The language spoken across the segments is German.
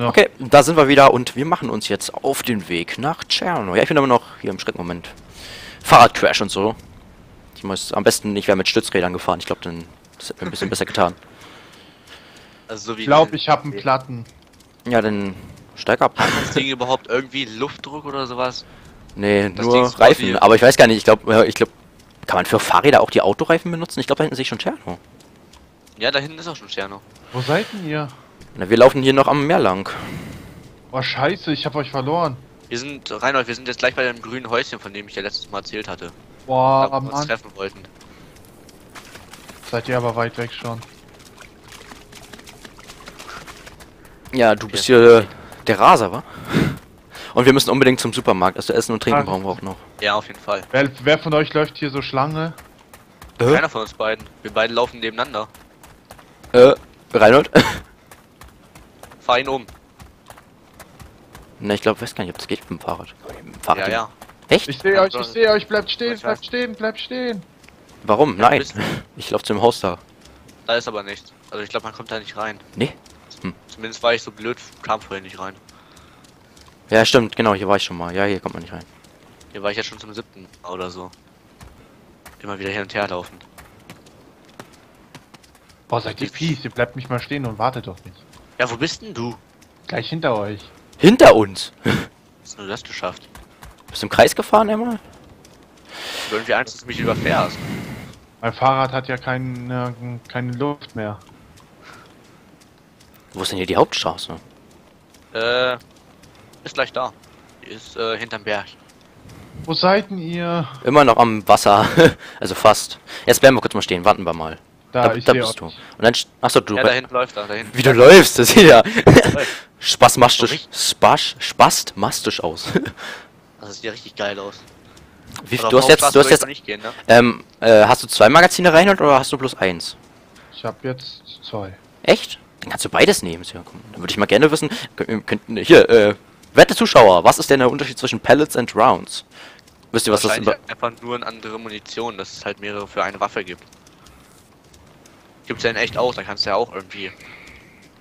Ja. Okay, da sind wir wieder und wir machen uns jetzt auf den Weg nach Tscherno. Ja, ich bin aber noch hier im Schreckmoment. Fahrradcrash und so. Ich muss am besten, ich wäre mit Stützrädern gefahren. Ich glaube, dann das hätte mir ein bisschen besser getan. Also so wie Ich glaube, ich habe einen Platten. Ja, dann steig ab. das Ding überhaupt irgendwie Luftdruck oder sowas? Nee, Das nur Reifen. Aber ich weiß gar nicht, ich glaube, ich glaube, kann man für Fahrräder auch die Autoreifen benutzen? Ich glaube, da hinten sehe ich schon Tscherno. Ja, da hinten ist auch schon Tscherno. Wo seid denn ihr? Na, wir laufen hier noch am Meer lang. Oh scheiße, ich habe euch verloren. Wir sind, Reinhold, wir sind jetzt gleich bei dem grünen Häuschen, von dem ich ja letztes Mal erzählt hatte. Boah, da wo wir uns treffen wollten. Seid ihr aber weit weg schon. Ja, du bist hier der Raser, wa? Und wir müssen unbedingt zum Supermarkt. Also Essen und Trinken Ah. brauchen wir auch noch. Ja, auf jeden Fall. Wer, wer von euch läuft hier so Schlange? Äh, Keiner von uns beiden. Wir beide laufen nebeneinander. äh, Reinhold? Fahr ihn um. Na, ich glaube, weiß gar nicht, ob das geht mit dem Fahrrad. Mit dem Fahrrad Ja, ja. Echt? Ich sehe Ja, euch, ich sehe euch, bleibt stehen, Ich bleibt weiß. stehen, bleibt stehen. Warum? Ja, Nein. Ich laufe zum Haus da. Da ist aber nichts. Also ich glaube, man kommt da nicht rein. Nee? Hm. Zumindest war ich so blöd, kam vorher nicht rein. Ja, stimmt, genau, hier war ich schon mal. Ja, hier kommt man nicht rein. Hier war ich jetzt schon zum siebten oder so. Immer wieder hin und her laufen. Boah, seid ihr fies, ihr bleibt mich mal stehen und wartet doch nicht. Ja, wo bist denn du? Gleich hinter euch. Hinter uns! Hast du das geschafft? Bist du im Kreis gefahren, Emma? Irgendwie Angst, dass du mich überfährst. Mein Fahrrad hat ja keine, keine Luft mehr. Wo ist denn hier die Hauptstraße? Äh, ist gleich da. Die ist äh, hinterm Berg. Wo seid denn ihr? Immer noch am Wasser. also fast. Jetzt bleiben wir kurz mal stehen, warten wir mal. Da, Da, ich da bist du. Und dann. Achso, du. Ja, da hinten läuft er, da hinten. wie du läufst, das sieht ja. Spasmastisch. Richtig. Spasch, spastmastisch aus. Das sieht ja richtig geil aus. Wie, du hast jetzt, du hast jetzt, gehen, ne? ähm, äh, hast du zwei Magazine rein oder hast du bloß eins? Ich habe jetzt zwei. Echt? Dann kannst du beides nehmen. Ist Ja, komm. Dann würde ich mal gerne wissen, kö- könnten, hier, äh, werte Zuschauer, was ist denn der Unterschied zwischen Pellets and Rounds? Wisst ihr, was das über... einfach nur eine andere Munition, dass es halt mehrere für eine Waffe gibt. Gibt's ja in echt auch, da kannst du ja auch irgendwie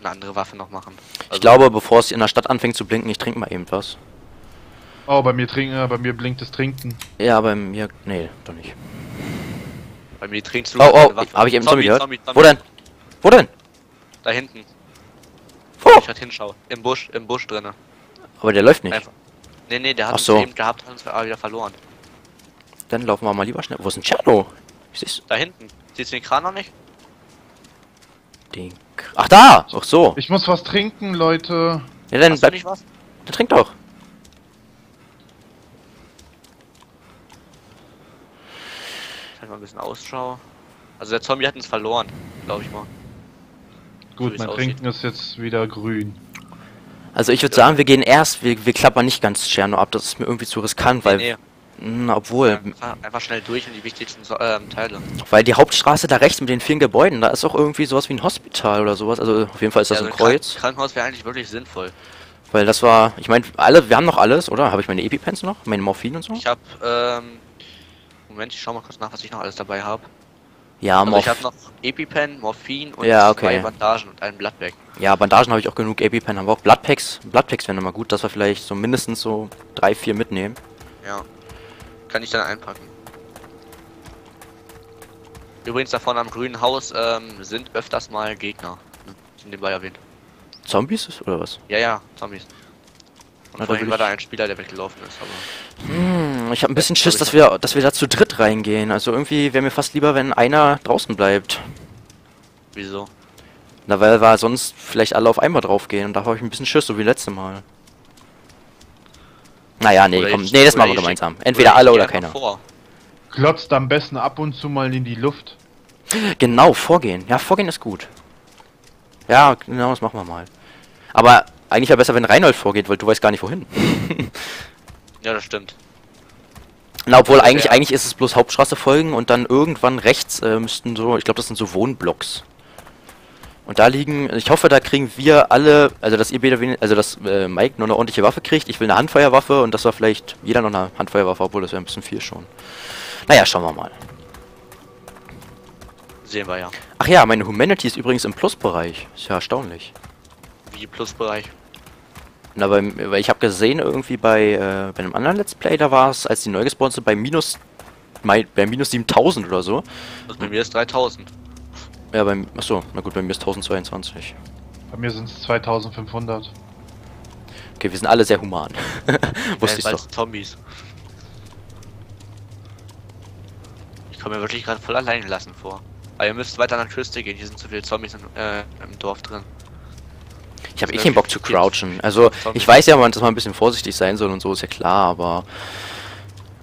eine andere Waffe noch machen. Ich Also, glaube, bevor es in der Stadt anfängt zu blinken, ich trinke mal eben was. Oh, bei mir trinken, äh, bei mir blinkt das Trinken. Ja, bei mir, nee, doch nicht. Bei mir trinkst du Oh, oh, habe ich eben Zombie, gehört? Zombie, Wo denn? Wo denn? Da hinten. Wo? Ich halt hinschaue. Im Busch, im Busch drinne. Aber der läuft nicht. Einfach. Nee, nee, der hat Ach uns so. eben gehabt, hat uns wieder verloren. Dann laufen wir mal lieber schnell. Wo ist ein Cello? Ich seh's. Da hinten. Siehst du den Kran noch nicht? Den K- Ach, da! Ach so. Ich muss was trinken, Leute. Ja, dann, Hast bleib, nicht was? dann trink doch. Halt mal ein bisschen Ausschau. Also der Zombie hat uns verloren, glaube ich mal. Gut, wie's mein aussieht. Trinken ist jetzt wieder grün. Also ich würde sagen, wir gehen erst, wir, wir klappern nicht ganz Tscherno ab, das ist mir irgendwie zu riskant, weil, nee, obwohl, einfach, einfach schnell durch und die wichtigsten ähm, Teile. weil die Hauptstraße da rechts mit den vielen Gebäuden, da ist auch irgendwie sowas wie ein Hospital oder sowas, also auf jeden Fall ist das Ja, ein Krank- Kreuz, Krankenhaus wäre eigentlich wirklich sinnvoll. weil das war, ich meine, alle, wir haben noch alles, oder? Habe ich meine Epipens noch? Meine Morphin und so? Ich habe, ähm, Moment, ich schau mal kurz nach, was ich noch alles dabei habe. Ja, Also ich Morph habe noch EpiPen, Morphin und Ja, zwei okay. Bandagen und einen Bloodbag. ja, Bandagen habe ich auch genug, Epipen haben wir auch, Bloodpacks, Bloodpacks wären immer gut, dass wir vielleicht so mindestens so drei, vier mitnehmen. Ja. Kann ich dann einpacken. Übrigens da vorne am grünen Haus ähm, sind öfters mal Gegner. Ne? Sind nebenbei erwähnt. Zombies oder was? Ja, ja, Zombies. Und Na, vorhin war ich- da ein Spieler, der weggelaufen ist, aber. Hm, ich habe ein bisschen Schiss, dass ich wir, dass wir da zu dritt reingehen. Also irgendwie wäre mir fast lieber, wenn einer draußen bleibt. Wieso? Na, weil wir sonst vielleicht alle auf einmal draufgehen und da habe ich ein bisschen Schiss, so wie letzte Mal. Naja, nee, Oder komm, ich- nee, das machen wir gemeinsam. Entweder alle oder keiner. Vor. Klotzt am besten ab und zu mal in die Luft. Genau, vorgehen. Ja, vorgehen ist gut. Ja, genau, das machen wir mal. Aber eigentlich wäre besser, wenn Reinhold vorgeht, weil du weißt gar nicht wohin. Ja, das stimmt. Na, obwohl Ja. eigentlich, eigentlich ist es bloß Hauptstraße folgen und dann irgendwann rechts äh, müssten so, ich glaube, das sind so Wohnblocks. Und da liegen, ich hoffe, da kriegen wir alle, also dass ihr beide, also dass äh, Mike nur eine ordentliche Waffe kriegt. Ich will eine Handfeuerwaffe und dass wir vielleicht jeder noch eine Handfeuerwaffe, obwohl das wäre ein bisschen viel schon. Naja, schauen wir mal. Sehen wir ja. Ach ja, meine Humanity ist übrigens im Plusbereich. Ist ja erstaunlich. Wie Plusbereich. Na, beim, weil ich habe gesehen, irgendwie bei, äh, bei einem anderen Let's Play, da war es, als die neu gespawnt sind, bei minus, bei minus 7000 oder so. Also bei mir ist 3000. Ja, beim, achso, na gut, bei mir ist 1022. Bei mir sind es 2500. Okay, wir sind alle sehr human. Wusste Äh, ich doch. Zombies. Ich komme mir wirklich gerade voll allein gelassen vor. Aber ihr müsst weiter nach Küste gehen, hier sind zu viele Zombies im, äh, im Dorf drin. Ich habe eh Ja, keinen Bock zu crouchen. Also, ich weiß ja, man, dass man ein bisschen vorsichtig sein soll und so, ist ja klar, aber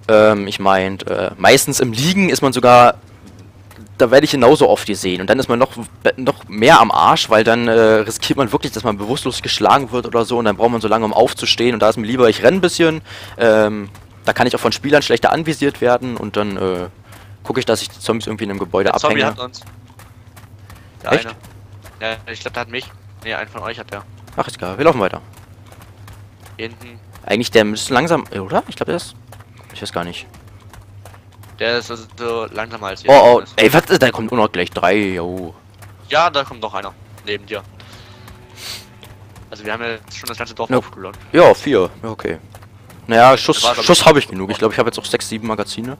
ähm, ich meine, äh, meistens im Liegen ist man sogar, da werde ich genauso oft gesehen und dann ist man noch, noch mehr am Arsch, weil dann äh, riskiert man wirklich, dass man bewusstlos geschlagen wird oder so und dann braucht man so lange, um aufzustehen und da ist mir lieber, ich renne ein bisschen, ähm, da kann ich auch von Spielern schlechter anvisiert werden und dann äh, gucke ich, dass ich die Zombies irgendwie in einem Gebäude Der Zombie abhänge. hat uns. Der Echt? eine. Ja, ich glaube, der hat mich. Ne, einen von euch hat der. Ach, ist egal, wir laufen weiter. Hier hinten. Eigentlich, der müsste langsam, oder? Ich glaube, der ist, ich weiß gar nicht. Der ist also so langsamer als ihr. Oh, oh, ey, was, da kommt nur noch gleich drei, yo. Ja, da kommt noch einer. Neben dir. Also wir haben ja schon das ganze Dorf Ja. aufgelockt. Ja, vier, ja, okay. Naja, Schuss, Schuss habe ich genug. Ich glaube, ich habe jetzt auch sechs, sieben Magazine.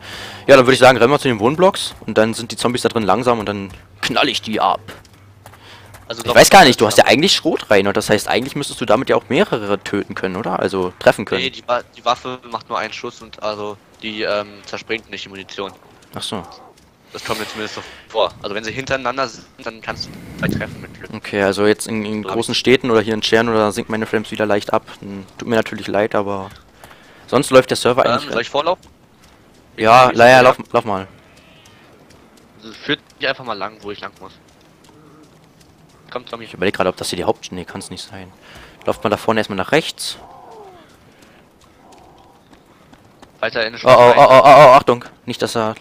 Ja, dann würde ich sagen, rennen wir zu den Wohnblocks und dann sind die Zombies da drin langsam und dann knall ich die ab. Also Ich weiß gar nicht, du hast ja eigentlich Schrot rein und das heißt, eigentlich müsstest du damit ja auch mehrere töten können, oder? Also treffen können. Nee, die, Wa- die Waffe macht nur einen Schuss und also die ähm, zerspringt nicht die Munition. Ach so. Das kommt mir zumindest so vor. Also wenn sie hintereinander sind, dann kannst du zwei treffen mit Glück. Okay, also jetzt in, in großen. Städten oder hier in Chern oder sinkt meine Frames wieder leicht ab. Hm, Tut mir natürlich leid, aber sonst läuft der Server Ähm, eigentlich. soll ich vorlaufen? ja, leider, lauf, lauf mal. Führt mich einfach mal lang, wo ich lang muss. Kommt Zombie. Ich überlege gerade, ob das hier die Haupt... Nee, kann es nicht sein. Läuft man da vorne erstmal nach rechts. Weiter in Oh, oh, oh, oh, oh, oh, Achtung. Nicht, dass er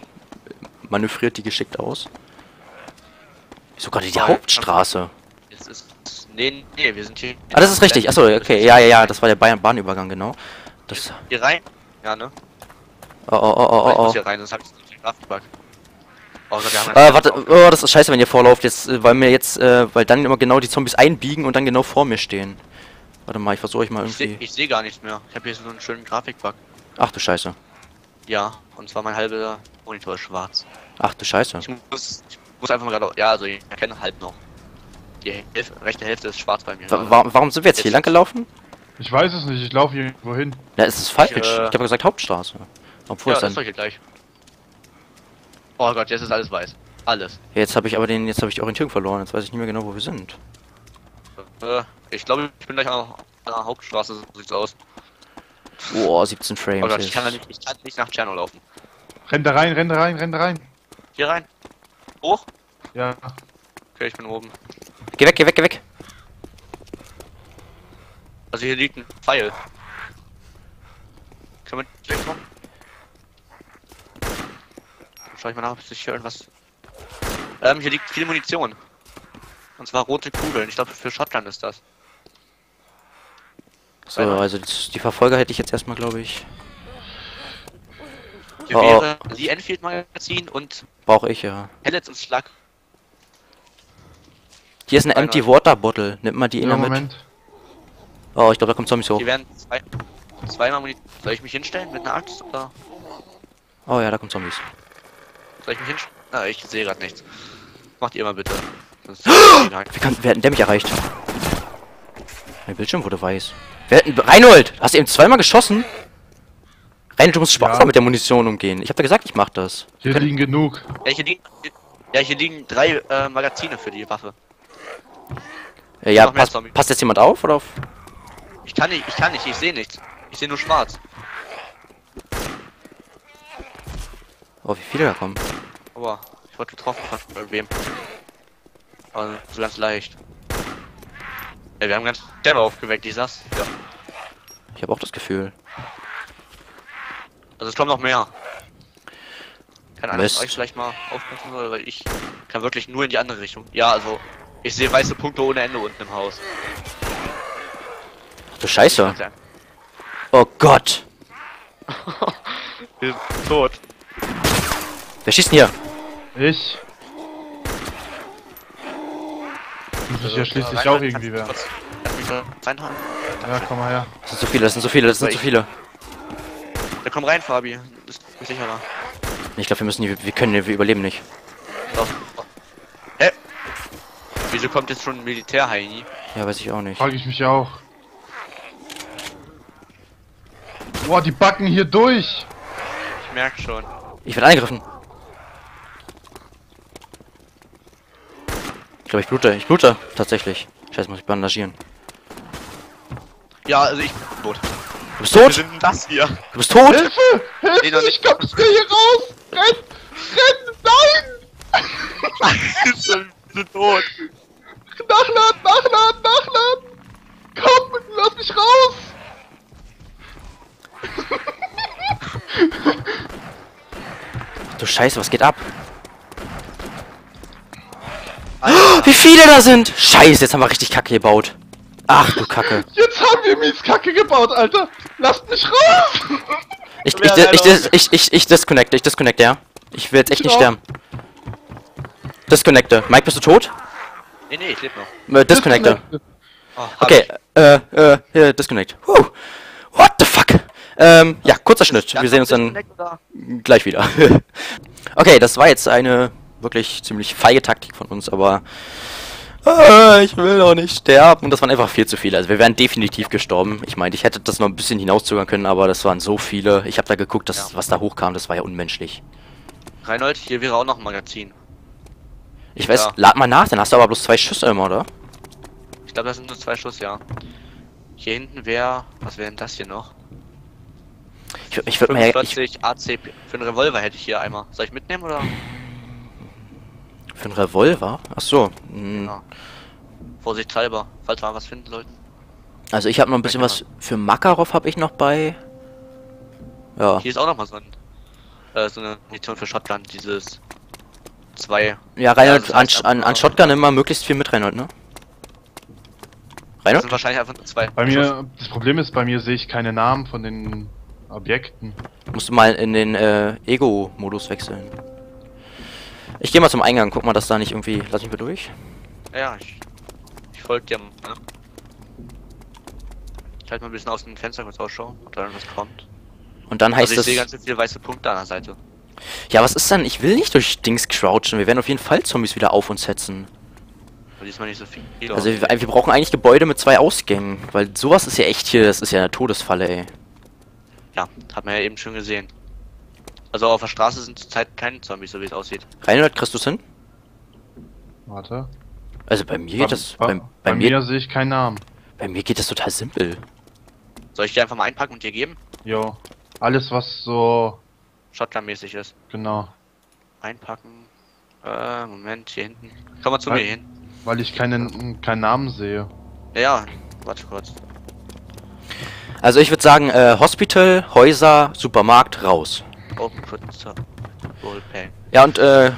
manövriert die geschickt aus. Wieso gerade die Hauptstraße? Jetzt ist. Nee, nee, wir sind hier. Ah, das ist richtig. Achso, okay. Ja, ja, ja, das war der Bayern Bahnübergang, genau. Das... Hier rein? Ja, ne? Oh, oh, oh, Oh, oh, ich muss oh. hier rein, sonst hab ich Grafikbug. Oh Gott, wir haben Äh, warte, oh, das ist scheiße, wenn ihr vorlauft jetzt, äh, weil mir jetzt, äh, weil dann immer genau die Zombies einbiegen und dann genau vor mir stehen. Warte mal, ich versuche euch mal Ich sehe irgendwie. ich seh gar nichts mehr. Ich habe hier so einen schönen Grafikbug. Ach du Scheiße. Ja, und zwar mein halber Monitor ist schwarz. Ach du Scheiße. Ich muss, ich muss einfach mal gerade. Ja, also ich erkenne halb noch. Die Hälf rechte Hälfte ist schwarz bei mir. Wa wa warum sind wir jetzt hier lang gelaufen? Ich weiß es nicht, ich laufe irgendwo hin. Ja, es ist falsch. Ich, Ich, äh, habe gesagt Hauptstraße. Obwohl ja, es das ist dann. doch hier gleich. Oh Gott, jetzt ist alles weiß. Alles. Jetzt habe ich aber den, jetzt habe ich die Orientierung verloren. Jetzt weiß ich nicht mehr genau, wo wir sind. Äh, ich glaube, ich bin gleich an der Hauptstraße, so sieht's aus. Boah, 17 Frames. Oh Gott, ich kann, nicht, ich kann nicht nach Tscherno laufen. Renn da rein, renn da rein, renn da rein. Hier rein. Hoch. Ja, Okay, ich bin oben. Geh weg, geh weg, geh weg. Also hier liegt ein Pfeil. Können wir nicht wegkommen? Dann schau ich mal nach, ob sich hier irgendwas... Ähm, hier liegt viel Munition. Und zwar rote Kugeln. Ich glaube, für Shotgun ist das. So, also die, die Verfolger hätte ich jetzt erstmal, glaube ich. Hier Oh. die Enfield Magazin und Brauche ich ja. Pellets und Schlag. Hier ist eine Einer. Empty Water Bottle. Nimmt mal die ja immer mit. Moment. Oh, ich glaube, da kommt Zombies hoch. Hier werden zwei, zweimal Munition. Soll ich mich hinstellen mit einer Axt oder Oh ja, da kommt Zombies. soll ich mich hinstellen? Na, ich sehe gerade nichts. Macht ihr mal bitte. Nein. Wie kann, wer hat denn der mich erreicht? Mein Bildschirm wurde weiß. Wer hat denn, Reinhold! Hast du eben zweimal geschossen? Reinhold, du musst sparsam Ja. mit der Munition umgehen. Ich hab dir gesagt, ich mach das. Hier liegen genug. Ja, hier liegen, ja, hier liegen drei äh, Magazine für die Waffe. Äh, ja, Noch mehr passt, jetzt jemand auf oder auf? Ich kann nicht, ich kann nicht, ich sehe nichts. Ich sehe nur schwarz. Oh, wie viele da kommen. Aber ich wurde getroffen von irgendwem. Aber so ganz leicht. Ja, wir haben ganz selber aufgeweckt, ich sag's. Ja. Ich habe auch das Gefühl. Also es kommen noch mehr. Kann einer von euch vielleicht mal aufpassen, oder? weil ich kann wirklich nur in die andere Richtung. Ja, also ich sehe weiße Punkte ohne Ende unten im Haus. Ach du Scheiße. Oh Gott. Wir sind tot. Wer schießt denn hier? Ich. Muss ich ja schließlich auch irgendwie werden. Da reinhauen? Ja, komm mal her. Das sind so viele, das sind so viele, das sind so viele. Ja, komm rein, Fabi. Ist ist sicherer. Ich glaube, wir müssen, die, wir können, wir überleben nicht. Doch. Hä? Wieso kommt jetzt schon ein Militär-Heini? Ja, weiß ich auch nicht. Frage ich mich auch. Boah, die backen hier durch. Ich merk schon. Ich werde angegriffen. Glaube, ich blute. Ich blute. Tatsächlich. Scheiße, muss ich bandagieren. Ja, also ich bin tot. Du bist Wir tot? sind denn das hier? Du bist tot? Hilfe! Nee, Hilfe! nicht. Ich komm mehr hier raus! Renn! Renn! Nein! Wir sind tot. Nachladen! Nachladen! Nachladen! Komm! Lass mich raus! Du Scheiße, was geht ab? Wie viele da sind? Scheiße, jetzt haben wir richtig Kacke gebaut. Ach du Kacke. Jetzt haben wir mies Kacke gebaut, Alter! Lasst mich raus! Ich, ich, ich, ich, ich, ich, disconnecte, ich disconnecte, ja. Ich will jetzt echt Ich nicht sterben. Disconnecte. Mike, bist du tot? nee, nee, ich lebe noch. Äh, disconnecte. Hab Okay, äh, äh, hier, disconnect. Huh. What the fuck? Ähm, ja, kurzer Schnitt. Wir sehen uns dann gleich wieder. okay, das war jetzt eine wirklich ziemlich feige Taktik von uns, aber äh, ich will doch nicht sterben. Und das waren einfach viel zu viele. Also wir wären definitiv gestorben. Ich meine, ich hätte das noch ein bisschen hinauszögern können, aber das waren so viele. Ich habe da geguckt, dass, Ja. was da hochkam, das war ja unmenschlich. Reinhold, hier wäre auch noch ein Magazin. Ich weiß, Ja. lad mal nach, dann hast du aber bloß zwei Schüsse immer, oder? Ich glaube, das sind nur zwei Schuss, ja. Hier hinten wäre. Was wäre denn das hier noch? Ich, ich würde mir ja, ich, 45 ACP. Für einen Revolver hätte ich hier einmal. Soll ich mitnehmen oder? Für einen Revolver? Ach so. hm. Ja. Vorsichtshalber, falls wir was finden sollten. Also ich habe noch ein bisschen Ja, was für Makarov habe ich noch bei. Ja. Hier ist auch noch mal so ein. Äh, so eine Munition für Shotgun, dieses. Zwei. Ja, Reinhold, das an, heißt an, an aber- Shotgun immer möglichst viel mit Reinhold, ne? Das Reinhold? sind wahrscheinlich einfach nur zwei. Bei mir, das Problem ist, bei mir sehe ich keine Namen von den Objekten. Musst du mal in den äh, Ego-Modus wechseln. Ich gehe mal zum Eingang, guck mal, dass da nicht irgendwie. Lass mich mal durch. Ja, ich. Ich folge dir. Ne? Ich halte mal ein bisschen aus dem Fenster kurz Ausschau, ob da irgendwas kommt. Und dann heißt Also ich sehe es. ganz viele weiße Punkte an der Seite. Ja, was ist denn? Ich will nicht durch Dings crouchen. Wir werden auf jeden Fall Zombies wieder auf uns hetzen. Aber diesmal nicht so viel. Also wir, wir brauchen eigentlich Gebäude mit zwei Ausgängen. Weil sowas ist ja echt hier, das ist ja eine Todesfalle, ey. Ja, hat man ja eben schon gesehen. Also auf der Straße sind zurzeit keine Zombies, so wie es aussieht. Reinhold, kriegst du's hin? Warte. Also bei mir geht das. bei, Bei, bei, mir, mir sehe ich keinen Namen. bei mir geht das total simpel. Soll ich dir einfach mal einpacken und dir geben? Jo. Alles was so. Shotgun-mäßig ist. Genau. Einpacken. Äh, Moment, hier hinten. Komm mal zu Halt. mir hin. Weil ich keinen, keinen Namen sehe. Ja, ja, warte kurz. Also ich würde sagen, äh, Hospital, Häuser, Supermarkt, raus. Roleplay. Ja und äh,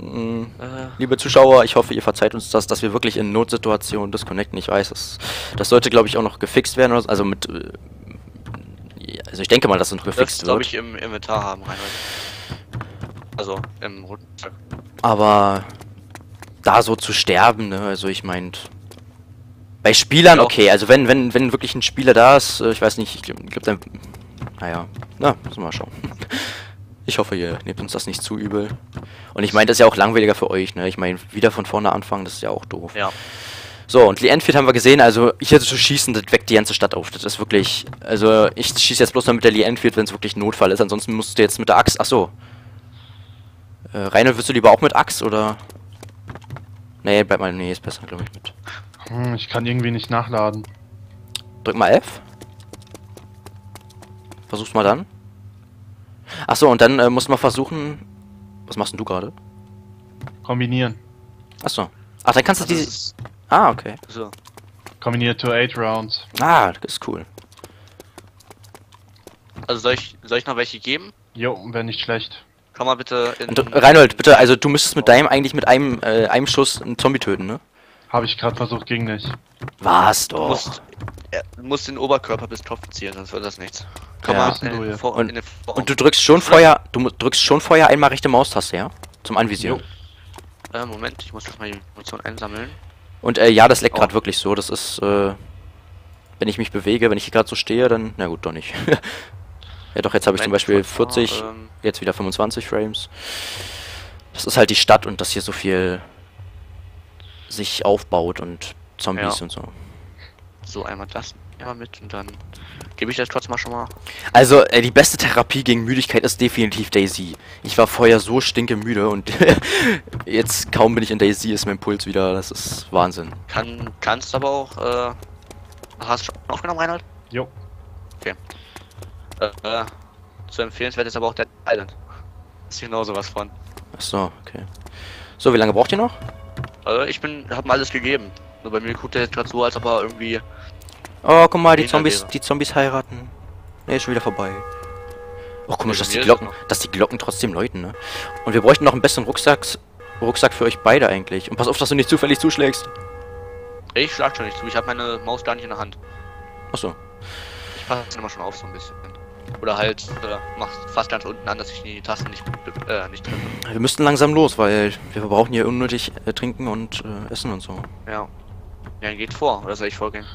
mh, Äh, liebe Zuschauer, ich hoffe, ihr verzeiht uns das, dass wir wirklich in Notsituationen disconnecten. Ich weiß, das, das sollte, glaube ich, auch noch gefixt werden. Oder so. Also mit, äh, also ich denke mal, dass es noch das gefixt glaube wird. ich im Inventar haben, Reinhold. Also, im Rucksack. Aber da so zu sterben, ne? Also ich meine, bei Spielern okay. Also wenn wenn wenn wirklich ein Spieler da ist, äh, ich weiß nicht, ich glaube, glaub, dann, naja, na, müssen wir mal schauen. Ich hoffe, ihr nehmt uns das nicht zu übel. Und ich meine, das ist ja auch langweiliger für euch, ne? Ich meine, wieder von vorne anfangen, das ist ja auch doof. Ja. So, und Lee Enfield haben wir gesehen, also hier zu schießen, das weckt die ganze Stadt auf. Das ist wirklich, also ich schieße jetzt bloß noch mit der Lee Enfield, wenn es wirklich Notfall ist. Ansonsten musst du jetzt mit der Axt, ach so. Äh, Reinhold, wirst du lieber auch mit Axt oder? Nee, bleib mal, nee, ist besser, glaube ich, mit. Hm, ich kann irgendwie nicht nachladen. Drück mal F. Versuch's mal dann. Ach so, und dann äh, muss man versuchen. Was machst denn du gerade? Kombinieren. Ach so. Ach, dann kannst du Also, diese. ist, Ah, okay. so. Kombiniert to 8 Rounds. Ah, das ist cool. also soll ich, soll ich noch welche geben? Jo, wäre nicht schlecht. Komm mal bitte in. Und, äh, Reinhold, bitte, also du müsstest mit deinem eigentlich mit einem, äh, einem Schuss einen Zombie töten, ne? Habe ich gerade versucht, ging nicht. Was Du doch. musst, er, du musst den Oberkörper bis Kopf ziehen, sonst wird das nichts. Komm Ja. in, hier? vor, Und- Und du drückst schon vorher, du drückst schon vorher einmal rechte Maustaste, ja? Zum Anvisieren. Äh, Moment, ich muss das mal die Munition einsammeln. Und äh, ja, das leckt Oh. gerade wirklich so. Das ist, äh, wenn ich mich bewege, wenn ich hier gerade so stehe, dann, na gut, doch nicht. ja, doch, jetzt habe ich zum Beispiel kurz mal, 40, ähm, jetzt wieder 25 Frames. Das ist halt die Stadt und dass hier so viel sich aufbaut und Zombies Ja. und so. So, einmal das einmal mit und dann gebe ich das trotzdem mal schon mal. Also, äh, die beste Therapie gegen Müdigkeit ist definitiv Daisy. Ich war vorher so stinke müde und jetzt kaum bin ich in Daisy, ist mein Puls wieder, das ist Wahnsinn. Kann, kannst aber auch, äh, hast du schon aufgenommen, Reinhold? Jo. Äh, äh, zu empfehlenswert ist aber auch Dead Island. Ist genau sowas von. Achso, okay. So, wie lange braucht ihr noch? Also ich bin, hab mir alles gegeben. Nur bei mir guckt er jetzt gerade so, als ob er irgendwie. Oh, guck mal, die Weniger Zombies, die Zombies heiraten. Ne, ist schon wieder vorbei. Oh, komisch, dass die Glocken, dass die Glocken trotzdem läuten, ne? Und wir bräuchten noch einen besseren Rucksack, Rucksack für euch beide eigentlich. Und pass auf, dass du nicht zufällig zuschlägst. Ich schlag schon nicht zu, ich habe meine Maus gar nicht in der Hand. Achso. Ich passe immer schon auf so ein bisschen. Oder halt, äh, mach fast ganz unten an, dass ich die Tasten nicht, äh, nicht treffe. Wir müssten langsam los, weil wir brauchen hier unnötig äh, trinken und äh, essen und so. Ja. Ja, geht vor, oder soll ich vorgehen?